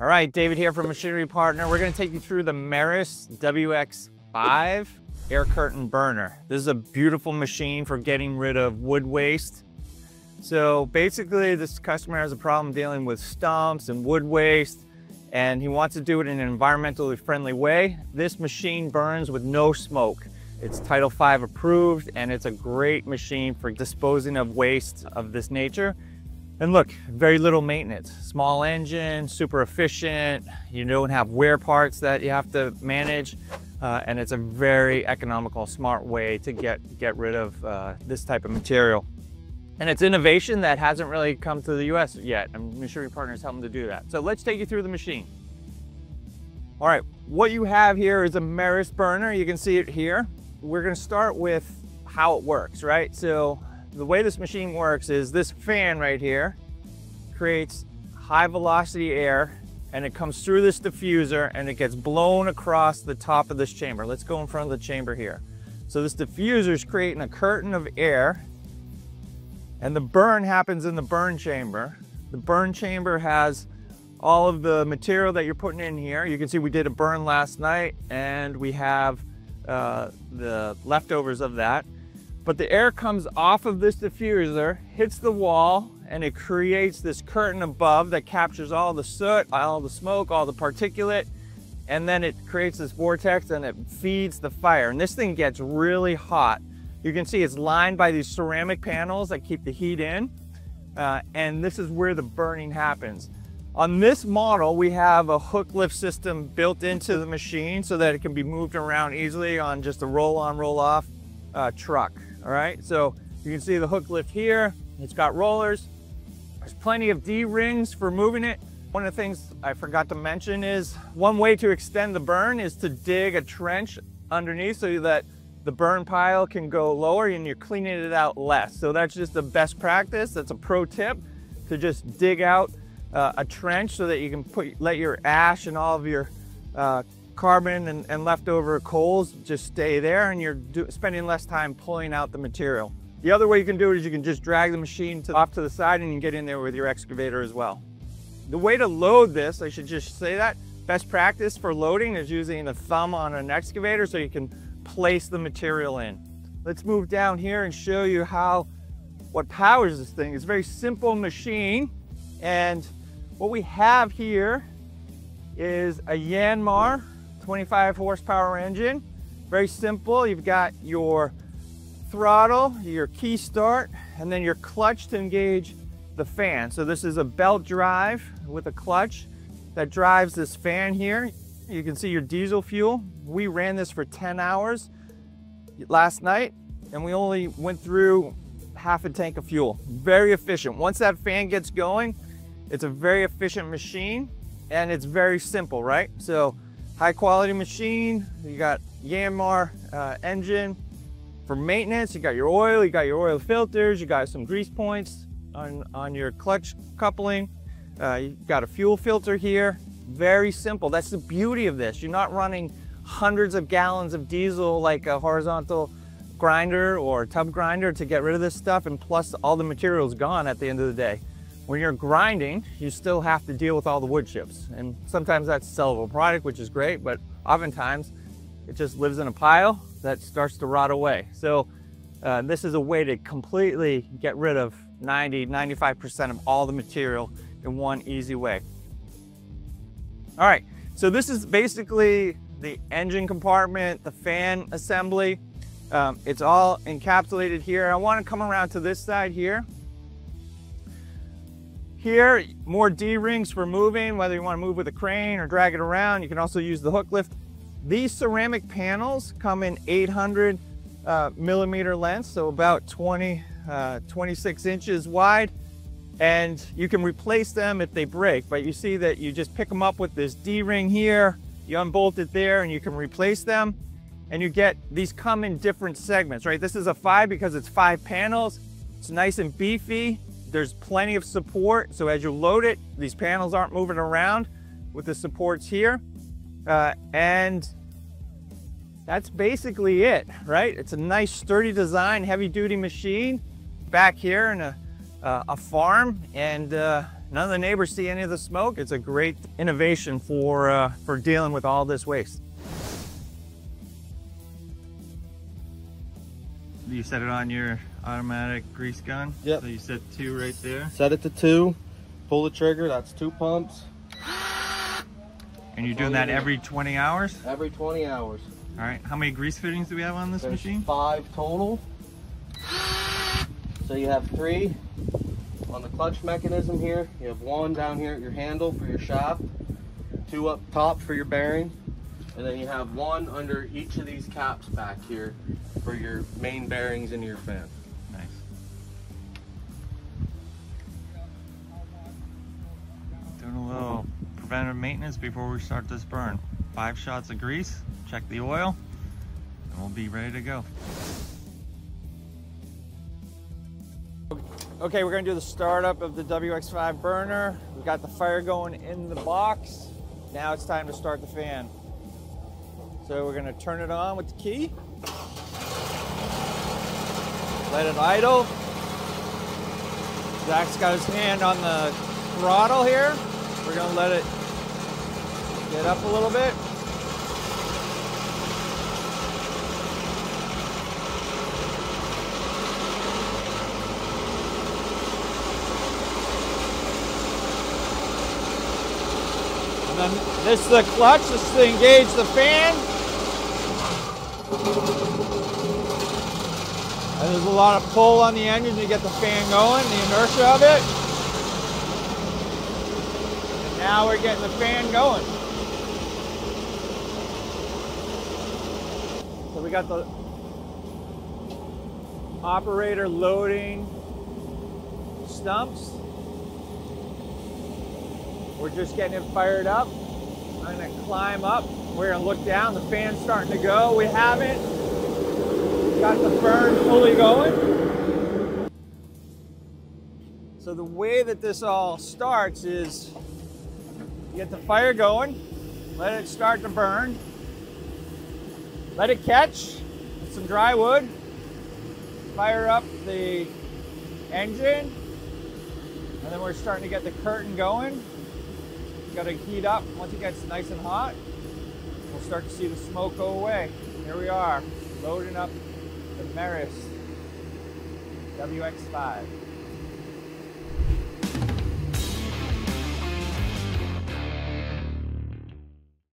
All right, David here from Machinery Partner. We're gonna take you through the Merris WX5 air curtain burner. This is a beautiful machine for getting rid of wood waste. So basically this customer has a problem dealing with stumps and wood waste and he wants to do it in an environmentally friendly way. This machine burns with no smoke. It's Title V approved and it's a great machine for disposing of waste of this nature. And look, very little maintenance. Small engine, super efficient. You don't have wear parts that you have to manage. Uh, and it's a very economical, smart way to get, get rid of uh, this type of material. And it's innovation that hasn't really come to the US yet. And Machinery Partners helping to do that. So let's take you through the machine. All right, what you have here is a Merris burner. You can see it here. We're gonna start with how it works, right? So the way this machine works is this fan right here creates high velocity air and it comes through this diffuser and it gets blown across the top of this chamber. Let's go in front of the chamber here. So this diffuser is creating a curtain of air and the burn happens in the burn chamber. The burn chamber has all of the material that you're putting in here. You can see we did a burn last night and we have uh, the leftovers of that. But the air comes off of this diffuser, hits the wall, and it creates this curtain above that captures all the soot, all the smoke, all the particulate, and then it creates this vortex and it feeds the fire. And this thing gets really hot. You can see it's lined by these ceramic panels that keep the heat in, uh, and this is where the burning happens. On this model, we have a hook lift system built into the machine so that it can be moved around easily on just a roll on, roll off uh, truck. All right, so you can see the hook lift here. It's got rollers. There's plenty of D-rings for moving it. One of the things I forgot to mention is one way to extend the burn is to dig a trench underneath so that the burn pile can go lower and you're cleaning it out less. So that's just a best practice. That's a pro tip to just dig out uh, a trench so that you can put let your ash and all of your uh, carbon and, and, leftover coals just stay there and you're do, spending less time pulling out the material. The other way you can do it is you can just drag the machine to, off to the side and you can get in there with your excavator as well. The way to load this, I should just say that, best practice for loading is using the thumb on an excavator so you can place the material in. Let's move down here and show you how, what powers this thing. It's a very simple machine and what we have here is a Yanmar 25 horsepower engine. Very simple. You've got your throttle, your key start, and then your clutch to engage the fan. So this is a belt drive with a clutch that drives this fan here. You can see your diesel fuel. We ran this for 10 hours last night and we only went through half a tank of fuel. Very efficient. Once that fan gets going, it's a very efficient machine and it's very simple, right? So high quality machine. You got Yanmar uh, engine. For maintenance, you got your oil, you got your oil filters, you got some grease points on, on your clutch coupling. Uh, you got a fuel filter here. Very simple. That's the beauty of this. You're not running hundreds of gallons of diesel like a horizontal grinder or tub grinder to get rid of this stuff and plus all the material is gone at the end of the day. When you're grinding, you still have to deal with all the wood chips. And sometimes that's a sellable product, which is great, but oftentimes it just lives in a pile that starts to rot away. So uh, this is a way to completely get rid of 90, 95% of all the material in one easy way. All right, so this is basically the engine compartment, the fan assembly. Um, it's all encapsulated here. I wanna come around to this side here. Here, more D-rings for moving, whether you want to move with a crane or drag it around. You can also use the hook lift. These ceramic panels come in 800 uh, millimeter length, so about 20, uh, 26 inches wide. And you can replace them if they break, but you see that you just pick them up with this D-ring here, you unbolt it there and you can replace them. And you get, these come in different segments, right? This is a five because it's five panels. It's nice and beefy. There's plenty of support, so as you load it, these panels aren't moving around with the supports here. Uh, and that's basically it, right? It's a nice sturdy design, heavy duty machine back here in a, uh, a farm and uh, None of the neighbors see any of the smoke. It's a great innovation for, uh, for dealing with all this waste. You set it on your automatic grease gun? Yep. So you set two right there? Set it to two, pull the trigger, that's two pumps. And you're doing that every 20 hours? Every 20 hours. All right, how many grease fittings do we have on this There's machine? five total. So you have three on the clutch mechanism here. You have one down here at your handle for your shaft, two up top for your bearing, and then you have one under each of these caps back here for your main bearings into your fan. Nice. Doing a little preventive maintenance before we start this burn. Five shots of grease, check the oil, and we'll be ready to go. Okay, we're gonna do the startup of the WX5 burner. We've got the fire going in the box. Now it's time to start the fan. So we're gonna turn it on with the key. Let it idle. Zach's got his hand on the throttle here. We're gonna let it get up a little bit. And then this is the clutch, this is to engage the fan. There's a lot of pull on the engine to get the fan going, the inertia of it. And now we're getting the fan going. So we got the operator loading stumps. We're just getting it fired up. I'm gonna climb up. We're gonna look down. The fan's starting to go. We haven't got the burn fully going. So the way that this all starts is get the fire going, let it start to burn, let it catch with some dry wood, fire up the engine, and then we're starting to get the curtain going. Got to heat up. Once it gets nice and hot, we'll start to see the smoke go away. Here we are, loading up the Merris WX5.